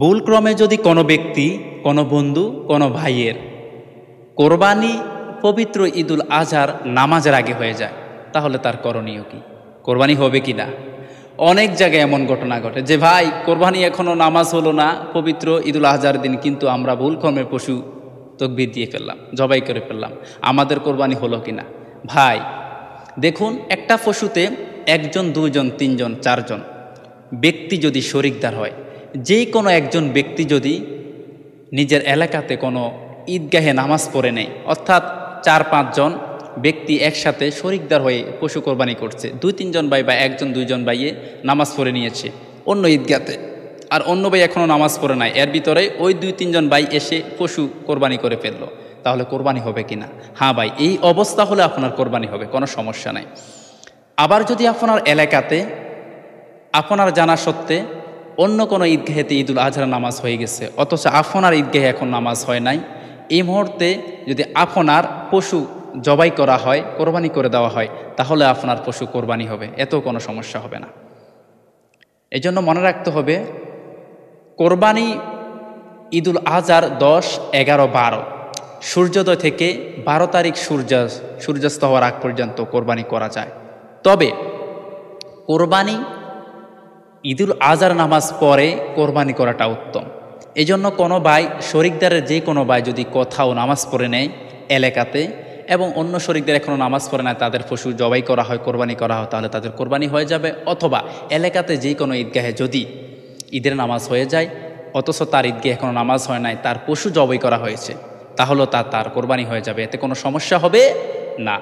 ভুলক্রমে যদি কোনো ব্যক্তি, কোনো বন্ধু, কোনো ভাইয়ের কোরবানি পবিত্র ঈদুল আজহার নামাজের আগে হয়ে যায়, তাহলে তার করণীয় কি? কোরবানি হবে কি না? অনেক জায়গায় এমন ঘটনা ঘটে যে, ভাই, কোরবানি এখনও নামাজ হলো না, পবিত্র ঈদুল আজহার দিন কিন্তু আমরা ভুলক্রমে পশু তকবির দিয়ে ফেললাম, জবাই করে ফেললাম, আমাদের কোরবানি হলো কি না? ভাই, দেখুন, একটা পশুতে একজন দুজন তিনজন, চারজন ব্যক্তি যদি শরিকদার হয় যেই কোনো একজন ব্যক্তি যদি নিজের এলাকাতে কোনো ঈদগাহে নামাজ পড়ে নেয় অর্থাৎ চার পাঁচজন ব্যক্তি একসাথে শরিকদার হয়ে পশু কোরবানি করছে, দুই তিনজন ভাই বা একজন দুইজন ভাইয়ে নামাজ পড়ে নিয়েছে অন্য ঈদগাতে, আর অন্য ভাই এখনও নামাজ পড়ে নাই, এর ভিতরে ওই দুই তিনজন ভাই এসে পশু কোরবানি করে ফেলল, তাহলে কোরবানি হবে কি না হ্যাঁ ভাই, এই অবস্থা হলে আপনার কোরবানি হবে, কোনো সমস্যা নাই। আবার যদি আপনার এলাকাতে, আপনার জানা সত্ত্বে অন্য কোনো ঈদগাহেতে ঈদুল আজহার নামাজ হয়ে গেছে। অথচ আপনার ঈদগাহে এখন নামাজ হয় নাই। এই মুহূর্তে যদি আপনার পশু জবাই করা হয়, কোরবানি করে দেওয়া হয়, তাহলে আপনার পশু কোরবানি হবে। এত কোনো সমস্যা হবে না। এই জন্য মনে রাখতে হবে, কোরবানি ঈদুল আজহার দশ, এগারো, বারো। সূর্যোদয় থেকে বারো তারিখ সূর্য, সূর্যাস্ত হওয়ার আগ পর্যন্ত কোরবানি করা যায়। তবে কোরবানি ঈদুল আজার নামাজ পরে কোরবানি করাটা উত্তম। এই জন্য কোনো ভাই, শরিকদারের যে কোনো ভাই যদি কোথাও নামাজ পড়ে নেয় এলাকাতে এবং অন্য শরিকদের এখনও নামাজ পড়ে নেয় তাদের পশু জবাই করা হয়, কোরবানি করা হয়, তাহলে তাদের কোরবানি হয়ে যাবে। অথবা এলাকাতে যে কোনো ঈদগাহে যদি ঈদের নামাজ হয়ে যায়, অথচ তার ঈদগাহে এখনও নামাজ হয় নাই, তার পশু জবাই করা হয়েছে, তাহলেও তা তার কোরবানি হয়ে যাবে, এতে কোনো সমস্যা হবে না।